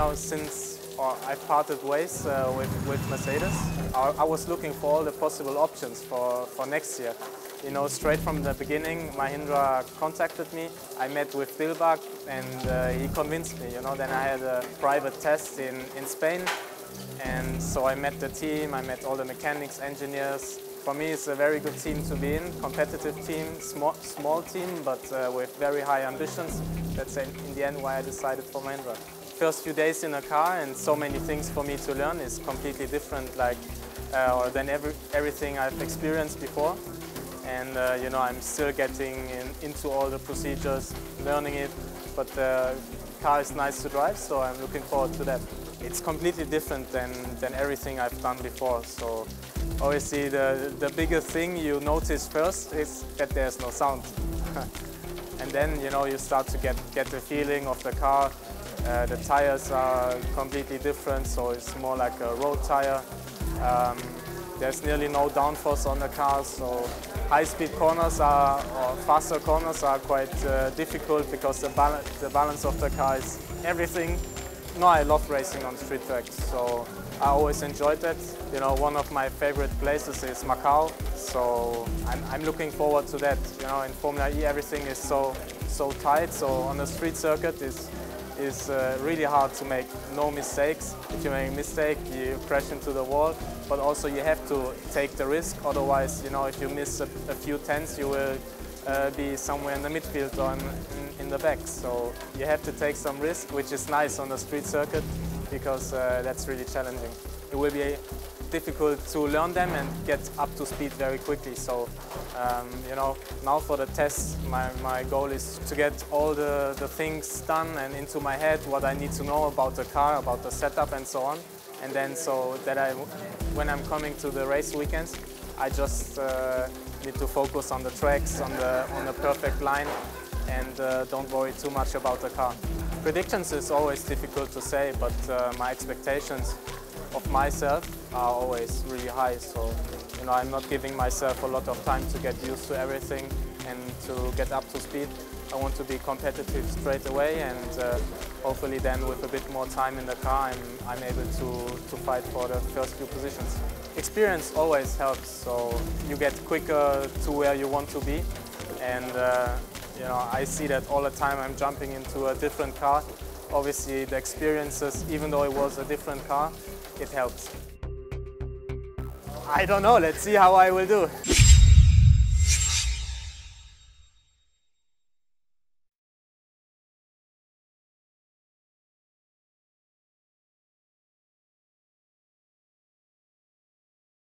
know, since uh, I parted ways uh, with, with Mercedes, I, I, was looking for all the possible options for, for next year. You know, straight from the beginning, Mahindra contacted me. I met with Dilbagh and uh, he convinced me. You know, then I had a private test in, in Spain and so I met the team, I met all the mechanics, engineers. For me, it's a very good team to be in, competitive team, small, small team, but uh, with very high ambitions. That's in the end why I decided for Mahindra. First few days in a car and so many things for me to learn is completely different like, uh, than every, everything I've experienced before. And uh, you know, I'm still getting in, into all the procedures, learning it, but the car is nice to drive, so I'm looking forward to that it's completely different than, than everything I've done before. So obviously the, the biggest thing you notice first is that there's no sound. and then you know you start to get, get the feeling of the car. Uh, the tires are completely different, so it's more like a road tire. Um, there's nearly no downforce on the car, so high-speed corners are, or faster corners are quite uh, difficult because the, bal the balance of the car is everything no, I love racing on street tracks, so I always enjoyed that. You know, one of my favorite places is Macau, so I'm, I'm looking forward to that. You know, in Formula E everything is so so tight, so on the street circuit is is uh, really hard to make no mistakes. If you make a mistake, you crash into the wall, but also you have to take the risk, otherwise, you know, if you miss a, a few tenths, you will uh, be somewhere in the midfield or in, in, in, the back. So you have to take some risk, which is nice on the street circuit because uh, that's really challenging. It will be difficult to learn them and get up to speed very quickly. So, um, you know, now for the test, my, my goal is to get all the, the things done and into my head, what I need to know about the car, about the setup and so on. And then so that I, when I'm coming to the race weekends, I just uh, need to focus on the tracks, on the, on the perfect line, and uh, don't worry too much about the car. Predictions is always difficult to say, but uh, my expectations of myself are always really high. So, you know, I'm not giving myself a lot of time to get used to everything and to get up to speed. I want to be competitive straight away and uh, hopefully then with a bit more time in the car I'm, I'm able to, to fight for the first few positions. Experience always helps, so you get quicker to where you want to be and uh, you know, I see that all the time I'm jumping into a different car. Obviously the experiences, even though it was a different car, it helps. I don't know, let's see how I will do.